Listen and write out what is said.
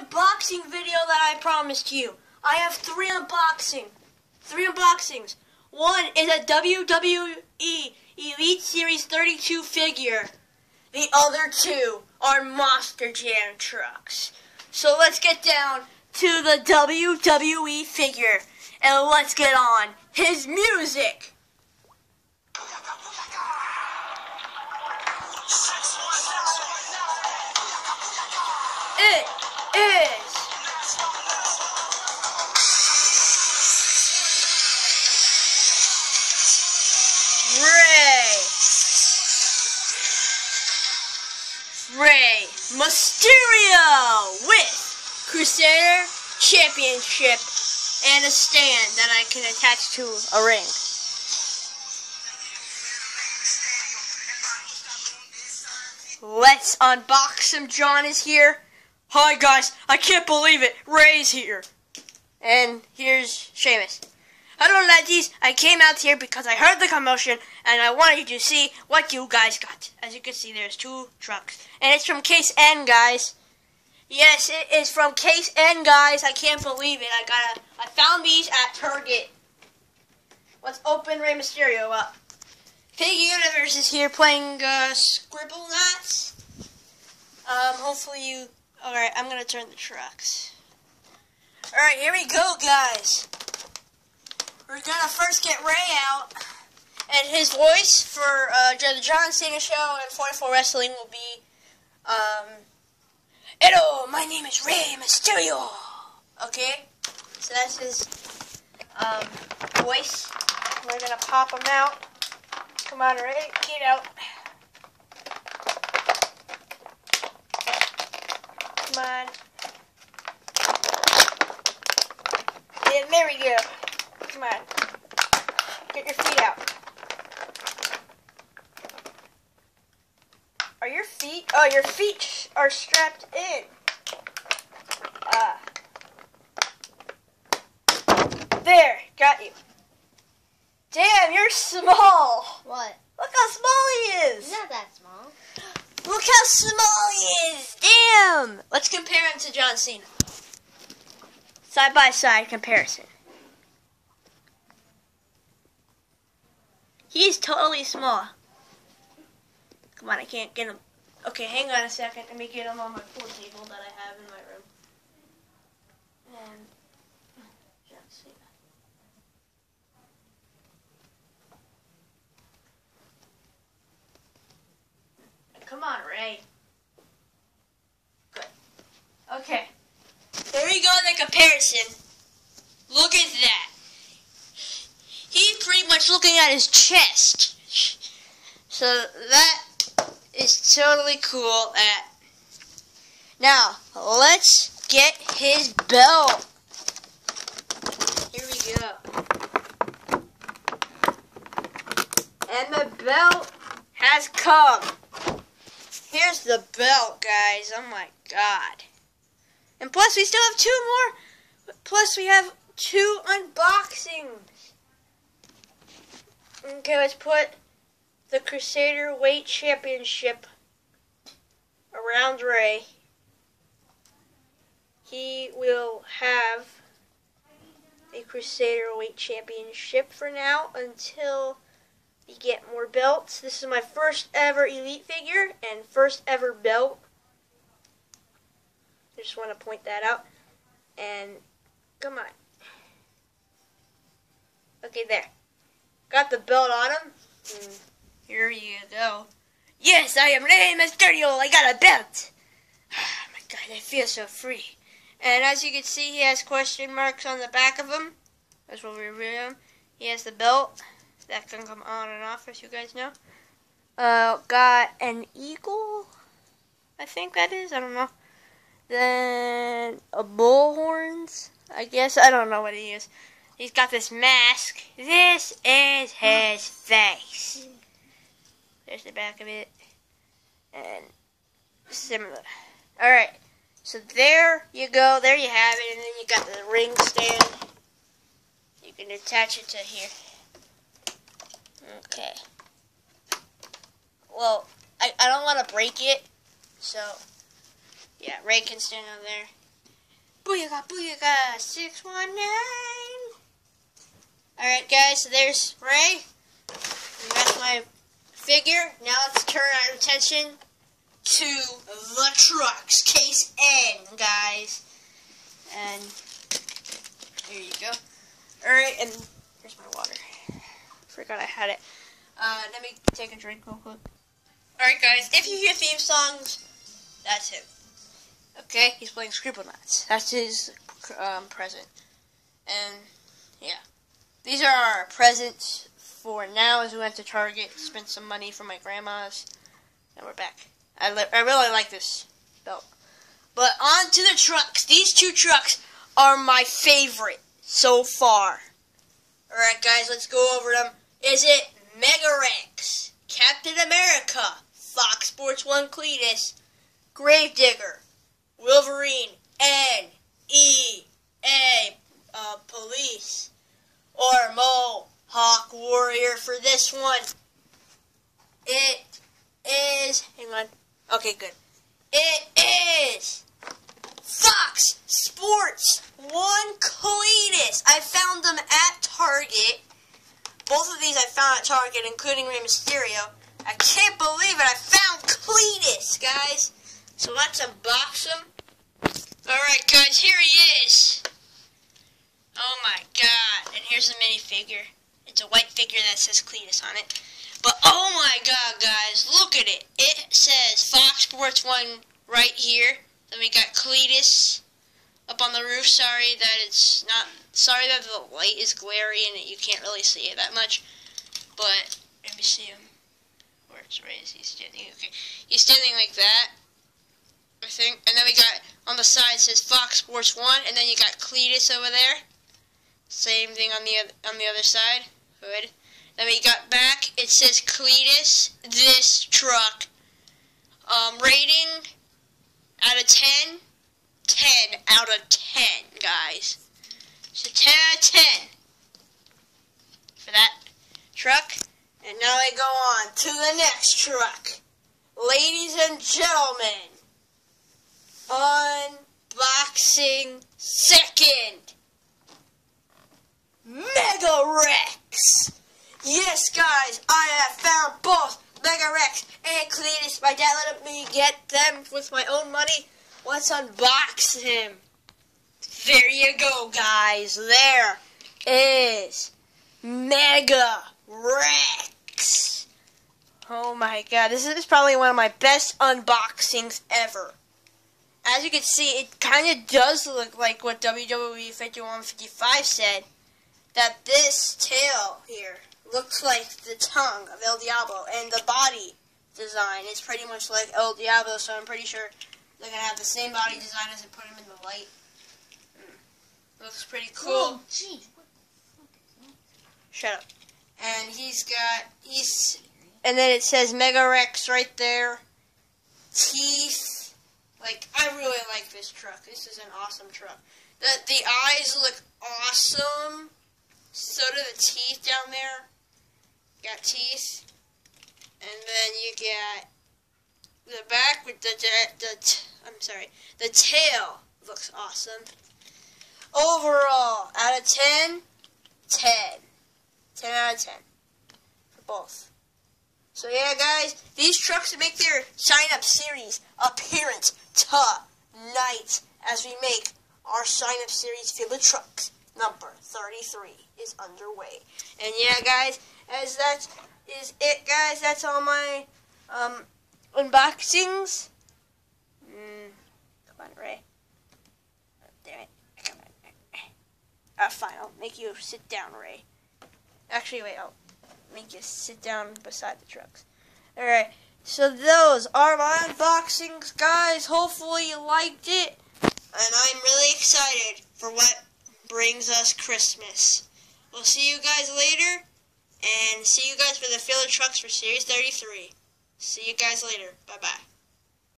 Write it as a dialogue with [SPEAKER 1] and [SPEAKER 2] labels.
[SPEAKER 1] unboxing video that I promised you. I have three unboxing, three unboxings. One is a WWE Elite Series 32 figure. The other two are Monster Jam trucks. So let's get down to the WWE figure and let's get on his music. Rey Mysterio with Crusader Championship and a stand that I can attach to a ring. Let's unbox him. John is here. Hi guys, I can't believe it. Rey's here. And here's Sheamus. Hello laddies, I came out here because I heard the commotion and I wanted to see what you guys got. As you can see, there's two trucks. And it's from Case N, guys. Yes, it is from Case N, guys. I can't believe it. I got a, I found these at Target. Let's open Rey Mysterio up. Pig Universe is here playing uh, Scribblenauts. Um, hopefully you... Alright, I'm going to turn the trucks. Alright, here we go, guys. We're to first get Rey out. And his voice for uh, the John Cena show and 44 Wrestling will be... Um, Hello, my name is Rey Mysterio. Okay, so that's his um, voice. We're gonna pop him out. Come on, Rey, get out. Come on. Yeah, there we go. Come on. Get your feet out. Are your feet? Oh, your feet are strapped in. Ah. There, got you. Damn, you're small.
[SPEAKER 2] What?
[SPEAKER 1] Look how small he is.
[SPEAKER 2] He's not that small.
[SPEAKER 1] Look how small he is. Damn. Let's compare him to John Cena. Side by side comparison. He's totally small. Come on, I can't get him. Okay, hang on a second. Let me get him on my pool table that I have in my room. And. Come on, Rey. Good. Okay. There we go, the comparison. Look at that. He's pretty much looking at his chest. So that is totally cool. At now, let's get his belt. Here we go. And the belt has come. Here's the belt, guys. Oh my god. And plus, we still have two more. Plus, we have two unboxings. Okay, let's put the Cruiserweight Championship around Rey. He will have the Cruiserweight Championship for now until we get more belts. This is my first ever Elite figure and first ever belt. I just want to point that out. And come on. Okay, there. Got the belt on him. And here you go. Yes, I am Rey Mysterio. I got a belt. Oh my God, I feel so free. And as you can see, he has question marks on the back of him. That's what we read him. He has the belt that can come on and off, as you guys know. Uh, got an eagle. I think that is. I don't know. Then a bull horns. I guess I don't know what he is. He's got this mask. This is his face. There's the back of it. And similar. Alright. So there you go. There you have it. And then you got the ring stand. You can attach it to here. Okay. Well, I, I don't want to break it. So, yeah, Rey can stand on there. Booyaka, booyaka, 619. Alright, guys, so there's Rey. That's my figure. Now let's turn our attention to the trucks. Case N, guys. And here you go. Alright, and here's my water. Forgot I had it. Uh, let me take a drink real quick. Alright, guys, if you hear theme songs, that's him. Okay, he's playing Scribblenauts. That's his um, present. And, yeah. These are our presents for now as we went to Target, spent some money for my grandma's, and we're back. I, li- I really like this belt. But on to the trucks. These two trucks are my favorite so far. Alright, guys, let's go over them. Is it Mega-Wrex, Captain America, Fox Sports 1 Cletus, Gravedigger, Wolverine, N, for this one? It is, hang on, okay, good. It is Fox Sports 1 Cletus. I found them at Target. Both of these I found at Target, including Rey Mysterio. I can't believe it. I found Cletus, guys. So let's unbox him. Alright, guys, here he is. Oh my god. And here's the minifigure. It's a white figure that says Cletus on it. But oh my god, guys, look at it. It says Fox Sports 1 right here. Then we got Cletus up on the roof. Sorry that it's not. Sorry that the light is glary and you can't really see it that much. But let me see him. Where's Rey? Is he standing? Okay, he's standing like that. I think. And then we got on the side says Fox Sports One, and then you got Cletus over there. Same thing on the other, on the other side. Good. Then we got back. It says Cletus. This truck. Um, rating out of 10. 10 out of 10, guys. So 10 out of 10 for that truck. And now I go on to the next truck. Ladies and gentlemen, unboxing second. Mega-Wrex. Yes, guys, I have found both Mega-Wrex and Cletus. My dad let me get them with my own money. Let's unbox him. There you go, guys. There is Mega Rex. Oh my god, this is probably one of my best unboxings ever. As you can see, it kind of does look like what WWE 5155 said. That this tail here looks like the tongue of El Diablo, and the body design It's pretty much like El Diablo, so I'm pretty sure they're going to have the same body design as they put him in the light. Mm. Looks pretty cool.
[SPEAKER 2] Oh, jeez.
[SPEAKER 1] Shut up. And he's got, he's, and then it says Mega-Wrex right there. Teeth. Like, I really like this truck. This is an awesome truck. The, the eyes look awesome. So do the teeth down there. Got teeth. And then you get the back with the, the, I'm sorry, the tail looks awesome. Overall, out of 10, 10. 10 out of 10 for both. So yeah, guys, these trucks make their sign-up series appearance tonight as we make our sign-up series the trucks number 33 is underway. And yeah, guys, as that is it, guys. That's all my um, unboxings. Mm, come on, Rey. Damn it. Come on. Uh, fine, I'll make you sit down, Rey. Actually, wait, I'll make you sit down beside the trucks. Alright, so those are my unboxings, guys. Hopefully you liked it. And I'm really excited for what brings us Christmas. We'll see you guys later. And see you guys for the filler trucks for Series 33. See you guys later. Bye-bye.